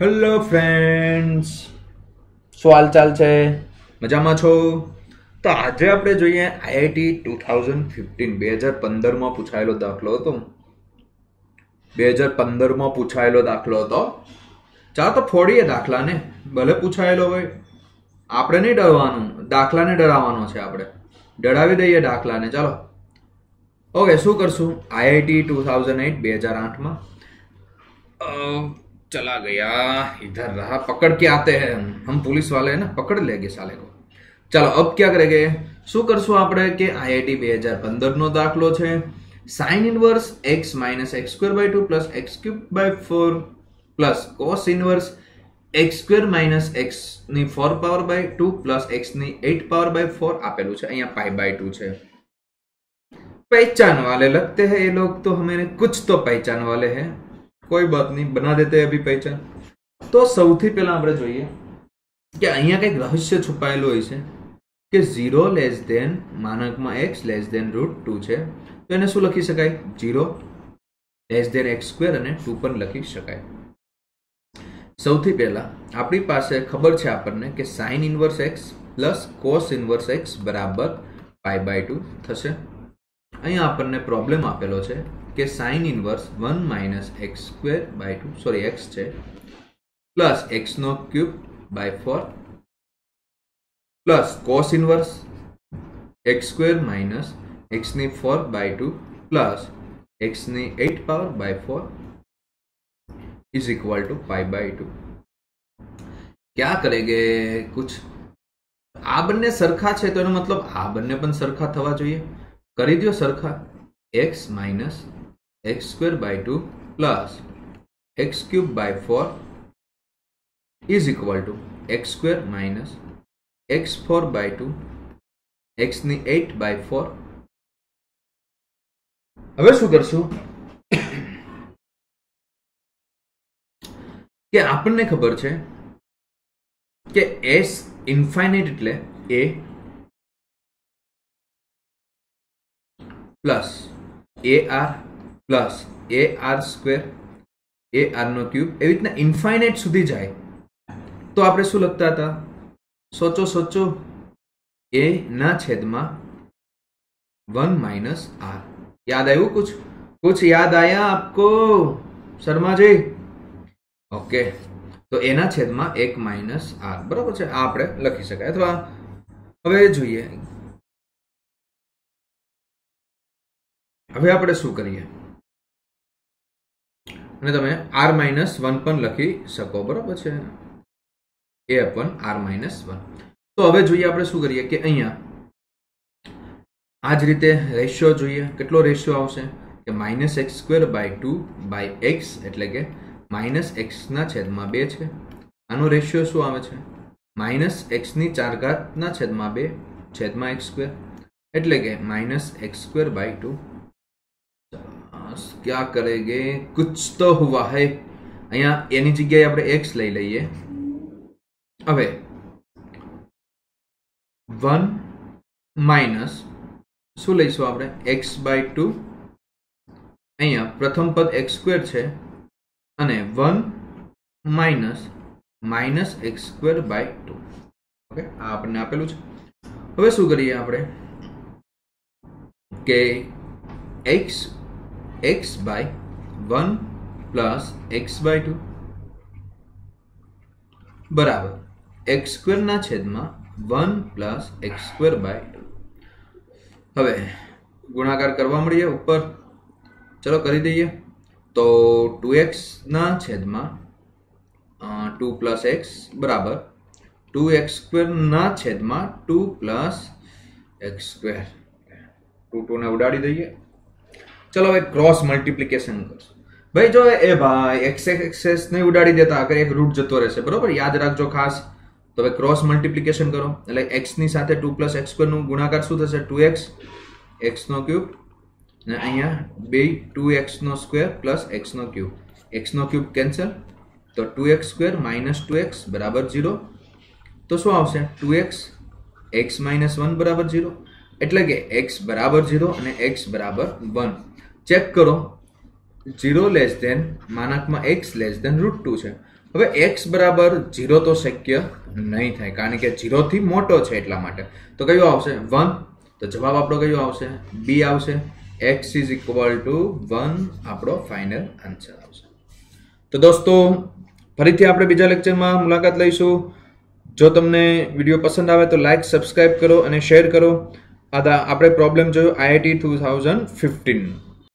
Hello friends શું હાલચાલ છે? મજામાં છો? તો આજે આપણે જોઈએ આઈઆઈટી ટુ થાઉઝન્ડ ફિફ્ટીન બે હજાર પંદરમાં પૂછાયેલો દાખલો હતો. બે હજાર પંદરમાં પૂછાયેલો દાખલો હતો. ચાલો તો ફોડીએ દાખલાને ભલે પૂછાયેલો હોય. આપણે નહીં ડરવાનું દાખલાને ડરાવવાનો છે આપણે. ડરાવી દઈએ દાખલાને ચાલો. ઓકે શું કરશું? આઈઆઈટી ટુ થાઉઝન્ડ એટ બે હજાર આઠમાં. चला गया इधर रहा पकड़ के आते हैं हम हम पुलिस वाले हैं ना पकड़ लेंगे साले को ચાલો અબ ક્યાં કરેંગે શું કરશું આપણે કે આઈઆઈટી બે હજાર પંદરનો દાખલો છે sine inverse x minus x square by two plus x cube by four plus cos inverse x square minus x ની four power by two plus x ની એટ પાવર બાય ફોર આપેલું છે અહીંયા પાઈ by two છે पहचान वाले लगते हैं ये लोग तो हमें कुछ तो पहचान वाले हैं કોઈ બાત નહીં, બના દેતે અભી પહેચાન. તો સૌથી પહેલા આપણે જોઈએ કે અહીંયા કંઈક રહસ્ય છુપાયેલું હોય છે કે zero less than માનકમાં x less than root two છે. તો એને શું લખી શકાય? Zero less than x square અને ટુ પણ લખી શકાય. સૌથી પહેલા આપણી પાસે ખબર છે આપણને કે sine inverse x plus cos inverse x બરાબર પાઈ બાય ટુ થશે. અહીંયા આપણને પ્રોબ્લેમ આપેલો છે કે sine inverse one minus x square by two sorry x છે plus એક્સનો cube by four plus cos inverse x square minus એક્સની four by two plus એક્સની eight power by four is equal to pi by two ક્યાં કરેગે કુછ આ બંને સરખા છે તો એનો મતલબ આ બંને પણ સરખા થવા જોઈએ કરી દો સરખા x minus x by by two plus x by by four equal equal to x minus minus x four by two એક્સની eight by four હવે શું કરશું? કે આપણને ખબર છે કે એસ ઇન્ફાઇનાઇટ એટલે a plus r plus a r square, a આરનો cube એવી રીતના ઇન્ફાઇનાઇટ સુધી જાય. તો આપણે શું લખતા હતા? સોચો સોચો. એ ના છેદમાં વન માઇનસ આર. યાદ આવ્યું કુછ? કુછ યાદ આયા આપકો? શર્માજી ઓકે. તો એના છેદમાં એક માઇનસ આર. બરાબર છે? આ આપણે લખી શકાય. અથવા હવે જોઈએ. હવે આપણે શું કરીએ? અને તમે આર માઇનસ વન પણ લખી શકો, બરાબર છે? A upon r minus one તો હવે જોઈએ આપણે શું કરીએ કે અહીંયા આ જ રીતે રેશિયો જોઈએ. કેટલો રેશિયો આવશે? કે minus x square by two by x એટલે કે માઇનસ એક્સના છેદમાં બે છે. આનો રેશિયો શું આવે છે? માઇનસ એક્સની ચાર ઘાતના છેદમાં બે, છેદમાં એક્સ સ્ક્વેર એટલે કે minus x square by two क्या करेंगे कुछ तो हुआ है અહીંયા એની જગ્યાએ આપણે એક્સ લઈ લઈએ હવે વન માઇનસ શું લઈશું આપણે એક્સ બાય ટુ અહીંયા પ્રથમ પદ એક્સ સ્ક્વેર છે અને one minus minus x square by two okay આ આપણને આપેલું છે હવે શું કરીએ આપણે કે x x by one plus x by two બરાબર. એક્સ સ્ક્વેરના છેદમાં one plus x square by two હવે, ગુણાકાર કરવા મળીએ ઉપર. ચલો કરી દઈએ. તો ટુ એક્સના છેદમાં ટુ પ્લસ એક્સ બરાબર. ટુ એક્સ સ્ક્વેરના છેદમાં two plus x square two ટુને ઉડાડી દઈએ. ચલો હવે ક્રોસ મલ્ટિપ્લિકેશન કરશું. ભાઈ, જો એ ભાઈ એક્સ એક્સેસ નહીં ઉડાડી દેતા, અગર એક રૂટ જતો રહેશે, બરોબર? યાદ રાખજો ખાસ. તો હવે ક્રોસ મલ્ટિપ્લિકેશન કરો. એટલે એક્સની સાથે ટુ પ્લસ એક્સ સ્ક્વેરનું ગુણાકાર શું થશે? ટુ એક્સ એક્સનો ક્યુબ ને અહીંયા બે ટુ એક્સનો સ્ક્વેર પ્લસ એક્સનો ક્યુબ એક્સનો ક્યુબ કેન્સલ તો two x square minus two x બરાબર ઝીરો તો શું આવશે? Two x x minus one બરાબર ઝીરો એટલે કે એક્સ બરાબર ઝીરો અને એક્સ બરાબર વન ચેક કરો. Zero less than માનાકમાં x less than root two છે. હવે એક્સ બરાબર ઝીરો તો શક્ય નહીં થાય, કારણ કે ઝીરોથી મોટો છે એટલા માટે. તો કયો આવશે? વન તો જવાબ આપણો કયો આવશે? બી આવશે. X is equal to one આપણો ફાઇનલ આન્સર આવશે. તો દોસ્તો, ફરીથી આપણે બીજા લેક્ચરમાં મુલાકાત લઈશું. જો તમને વીડિયો પસંદ આવે તો લાઇક સબસ્ક્રાઈબ કરો અને શેર કરો. આ આપણે પ્રોબ્લેમ જોયો આઈઆઈટી ટુ થાઉઝન્ડ ફિફ્ટીન